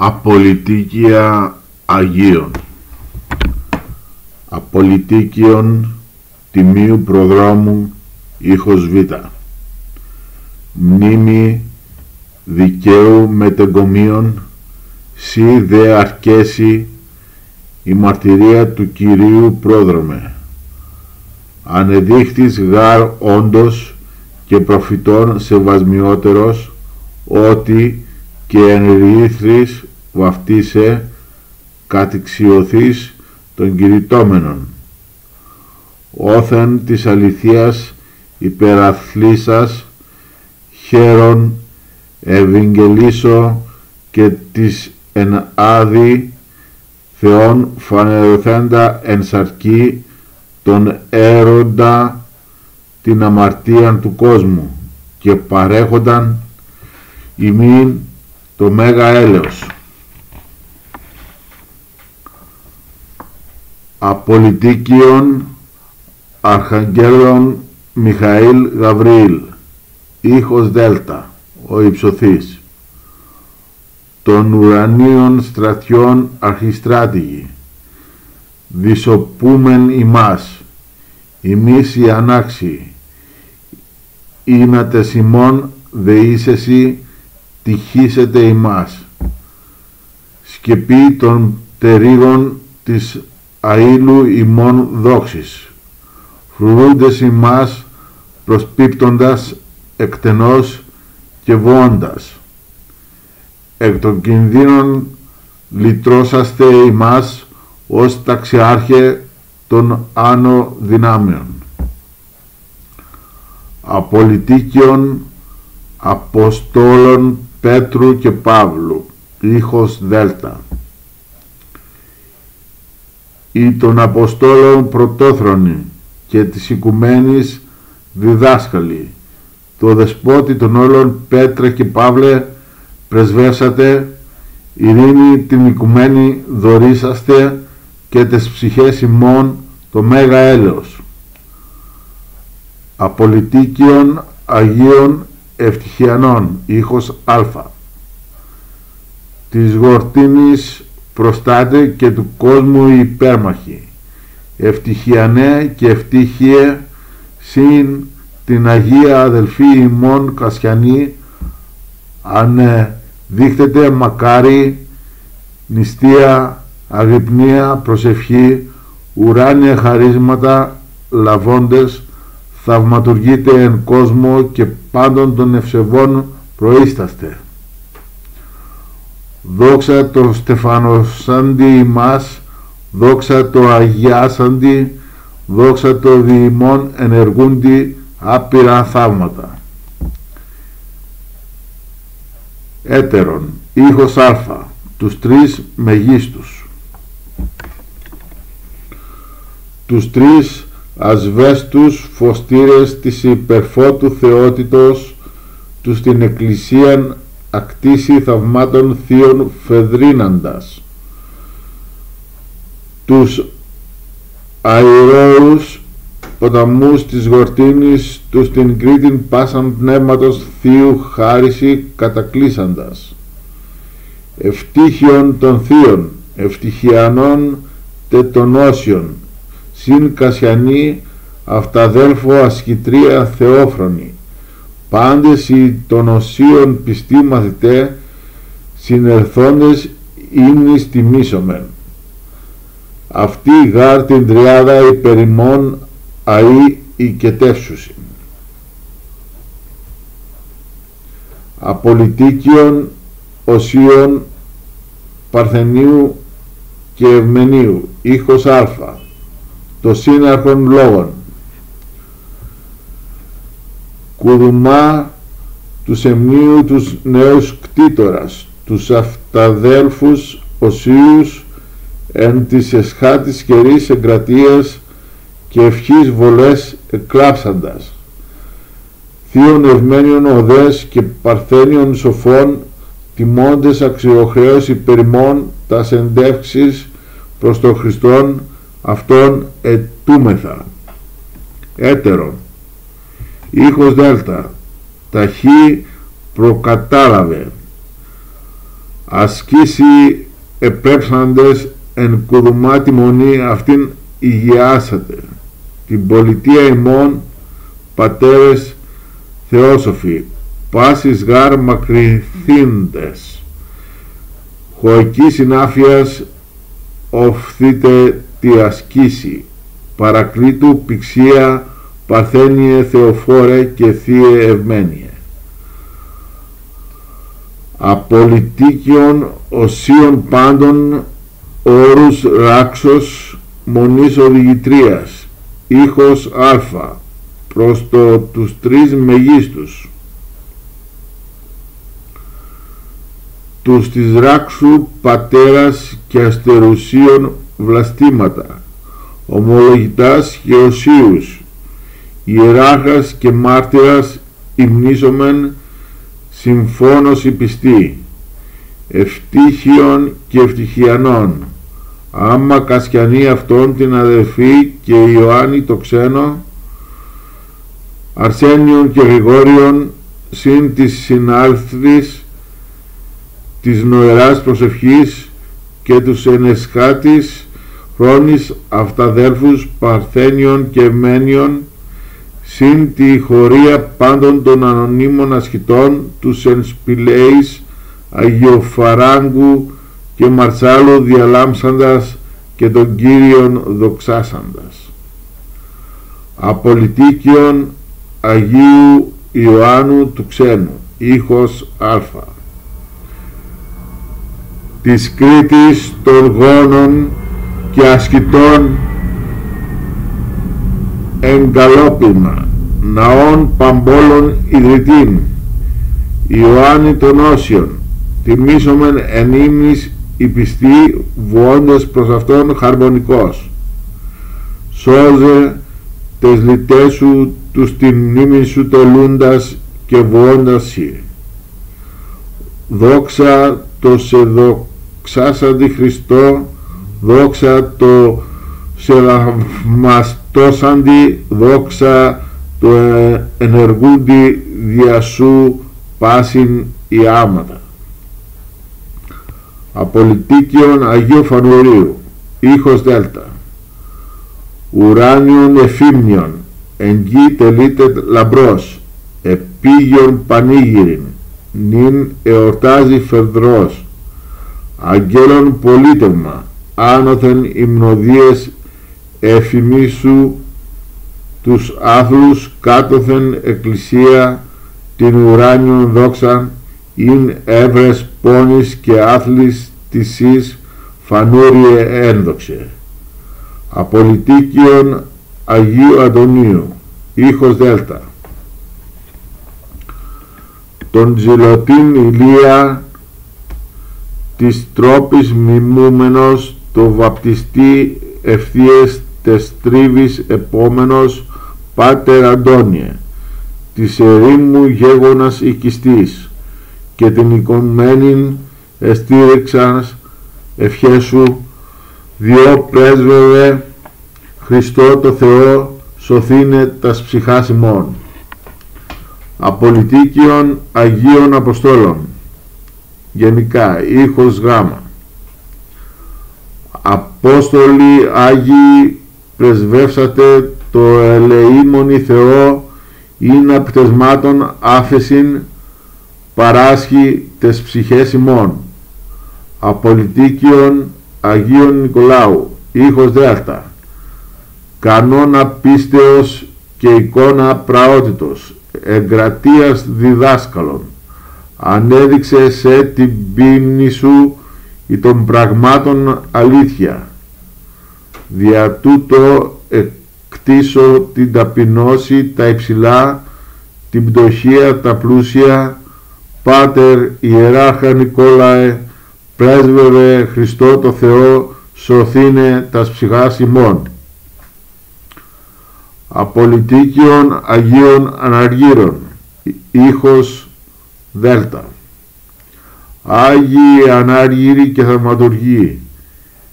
Απολυτίκια Αγίων. Απολυτίκιον Τιμίου Προδρόμου ήχος Β. Μνήμη δικαίου μετεγκομίων σύ δε αρκέσει η μαρτυρία του Κυρίου Πρόδρομε. Ανεδείχθης γάρ όντως και προφητών σεβασμιότερος ότι και ενεργήθρης βαφτίσε κατηξιωθείς των κηρυτόμενων όθεν της αληθείας υπεραθλήσας χαίρον ευηγγελίσω και της εν άδη Θεόν φανερωθέντα εν σαρκή τον έρωτα την αμαρτία του κόσμου και παρέχονταν ημίν το Μέγα Έλεος. Απολυτίκιον Αρχαγγέλων Μιχαήλ Γαβριήλ ήχος Δέλτα ο υψωθής των ουρανίων στρατιών αρχιστράτηγοι δισοπούμεν ημάς ημείς οι ανάξιοι είνατε σημών εσύ τυχήσετε ημάς. Σκεπή των τερίγων της αήλου ημών δόξης. Φρουρούντες ημάς προσπίπτοντας εκτενώς και βόντας εκ των κινδύνων λυτρώσαστε ημάς ως ταξιάρχε των άνω δυνάμεων. Απολυτίκιων Αποστόλων Πέτρου και Παύλου ήχος Δέλτα ή των Αποστόλων Πρωτόθρονη και της Οικουμένης διδάσκαλοι. Το δεσπότη των όλων Πέτρα και Παύλε πρεσβεύσατε ειρήνη την Οικουμένη δωρήσαστε και τις ψυχές ημών το Μέγα Έλεος. Απολυτίκιων Αγίων Ευτυχιανών ήχος Α. Της γορτίνης προστάτε και του κόσμου υπέρμαχη ευτυχιανέ και ευτύχιε συν την Αγία αδελφή ημών Κασιανή αν δείχτεται μακάρι νηστεία αγρυπνία προσευχή ουράνια χαρίσματα λαβώντες θαυματουργείτε εν κόσμο και πάντων των ευσεβών προείσταστε. Δόξα το Στεφανοσάντι ημάς, δόξα το Αγιάσαντι, δόξα το διημών ενεργούντι άπειρα θαύματα. Έτερον, ήχος α, τους τρεις μεγίστους. Τους τρεις ασβέστους φωστήρες της υπερφώτου θεότητος τους στην εκκλησίαν ακτήσει θαυμάτων θείων φεδρίναντας. Τους αηρώους ποταμούς της Γορτίνης τους στην Κρήτην πάσαν πνεύματος θείου χάριση κατακλείσαντας. Ευτύχιον των θείων ευτυχιανών τετονόσιων συν Κασιανή αυταδέλφο ασκητρία θεόφρονη πάντες οι των οσίων πιστοί μαθητέ συνερθόντες ύμνης τιμήσομεν αυτή γάρ την τριάδα υπερημών αΐ οικετεύσουσιν απολυτίκιον οσίων παρθενίου και ευμενίου ήχος α το σύναρχον λόγων κουδουμά τους σεμνίου τους νέους κτήτορας τους αυταδέλφους οσίους εν της εσχάτης καιρής εγκρατείας και ευχής βολές εκλάψαντας. Θείων ευμένιων οδές και παρθένιων σοφών τιμώντες αξιοχρέως υπερημών τας εντεύξεις προς τον Χριστόν αυτόν ετούμεθα. Έτερον ήχος δέλτα. Ταχύ προκατάλαβε. Ασκήσει επρέψαντες εν κουδουμάτι μονή αυτήν υγιάσατε. Την πολιτεία ημών πατέρες θεόσοφοι πάσης γάρ μακριθύντες χωική συνάφειας οφθείτε τη ασκήση. Παρακλήτου πηξία παρθένιε θεοφόρε και θύε ευμένιε απολυτίκιον οσίων πάντων όρους ράξος μονής οδηγητρίας ήχος α προς το τους τρεις μεγίστους. Τους της ράξου πατέρας και αστερουσίων βλαστήματα ομολογητάς και οσίους ιεράρχας και μάρτυρας υμνήσομεν συμφώνος η πιστή ευτύχιον και ευτυχιανών. Άμα κασκιανή αυτόν την αδερφή και Ιωάννη το ξένο Αρσένιον και Γρηγόριον συν της συνάλθρης της νοεράς προσευχής και τους ενεσχάτης χρόνης αυταδέρφους Παρθένιων και Μένιων συν τη χωρία πάντων των ανωνύμων ασχητών τους ενσπηλέης Αγιοφαράγκου και Μαρσάλου διαλάμψαντας και τον Κύριον δοξάσαντας. Απολυτίκιον Αγίου Ιωάννου του Ξένου, ήχος Α. Της Κρήτης των γόνων και ασκητών εγκαλόπιμα, ναών παμπόλων ιδρυτήν, Ιωάννη των Όσιων, τιμήσομεν εν ύμνης η πιστή βουόντες προς αυτόν χαρμονικός. Σώζε τες λιτές σου τους την μνήμη σου τελούντας και βουόντας σύ. Δόξα το σε δοξάσαντι Χριστό, δόξα το σε λαυμαστώσαντι, δόξα το ενεργούντι διασού πάσιν η άματα. Απολυτίκιον Αγίου Φανουρίου, ήχος Δέλτα. Ουράνιον εφήμνιον, γη τελείται λαμπρός, επίγειον πανήγυριν, νυν εορτάζει φεδρός, αγγέλων πολίτευμα, άνωθεν υμνοδίες εφημίσου τους άθλους κάτωθεν εκκλησία την ουράνιον δόξα ειν έβρες πόνης και άθλης της εις φανούριε ένδοξε. Απολυτίκιον Αγίου Αντωνίου, ήχος Δέλτα. Τον ζηλωτήν ηλία της τρόπης μιμούμενος το βαπτιστή ευθείες τες τρίβης επόμενος Πάτερ Αντώνιε της ερήμου γέγονας οικιστής και την οικομένην εστήριξαν ευχέσου διό πρέσβευε Χριστό το Θεό σωθήνε τας ψυχάς ημών απολυτίκιον Αγίων Αποστόλων γενικά ήχος γάμα. Απόστολοι Άγιοι πρεσβεύσατε το ελεήμονι Θεό είναι πτεσμάτων άφεσιν παράσχει τες ψυχές ημών. Απολυτίκιον Αγίων Νικολάου ήχος δέλτα. Κανόνα πίστεως και εικόνα πραότητος εγκρατείας διδάσκαλων. Ανέδειξε σε την πίνη σου ή των πραγμάτων αλήθεια δια τούτο εκτίσω την ταπεινώση τα υψηλά την πτωχία τα πλούσια. Πάτερ Ιεράρχα Νικόλαε πρέσβευε Χριστό το Θεό σωθήνε τας ψυχάς ημών. Απολυτίκιον Αγίων Αναργύρων ήχος Δέλτα. Άγιοι Ανάργυροι και Θαυματουργοί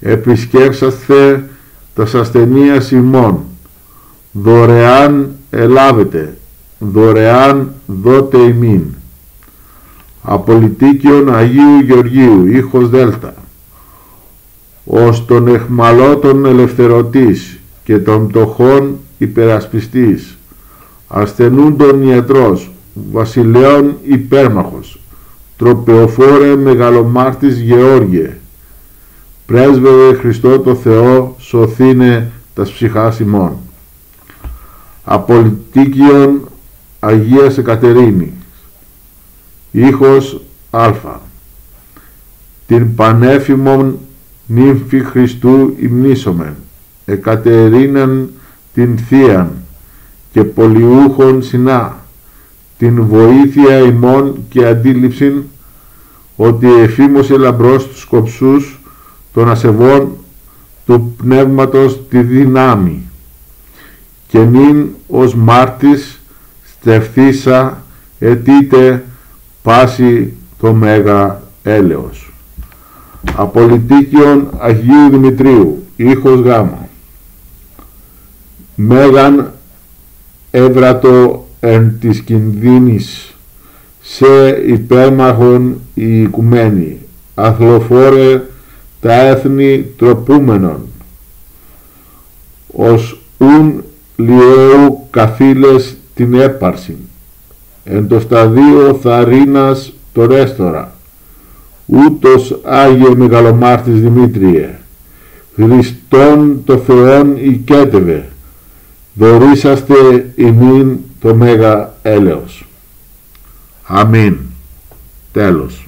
επισκέψαστε τα ασθενείας ημών δωρεάν ελάβετε. Δωρεάν δότε ημίν. Απολυτίκιον Αγίου Γεωργίου, ήχος Δέλτα, ως τον εχμαλώτων ελευθερωτής και των πτωχών υπερασπιστής, ασθενούν τον ιατρός, βασιλέων υπέρμαχος, τροπεοφόρε μεγαλομάρτης Γεώργιε, πρέσβευε Χριστό το Θεό, σωθήνε τας ψυχάς ημών. Απολυτίκιον Αγίας Εκατερίνη, ήχος Α, την πανέφημον νύμφη Χριστού υμνήσομεν, Εκατερίναν την Θείαν και πολιούχων συνά, την βοήθεια ημών και αντίληψην ότι εφήμωσε λαμπρός τους κοψούς των ασεβών του πνεύματος τη δυνάμει και νυν ως μάρτης στεφθήσα ετείτε πάση το μέγα έλεος. Απολυτίκιον Αγίου Δημητρίου, ήχος γάμα. Μέγαν έβρατο εν της κινδύνης σε υπέμαχον η οικουμένη, αθλοφόρε τα έθνη τροπούμενον, ως ουν λιέου καθήλες την έπαρση, εν το σταδίο θαρίνας το ρέστορα, ούτως Άγιε Μεγαλομάρτης Δημήτριε, Χριστόν το Θεόν οικέτευε, δωρήσαστε ημίν το Μέγα έλεος. Αμήν. Τέλος.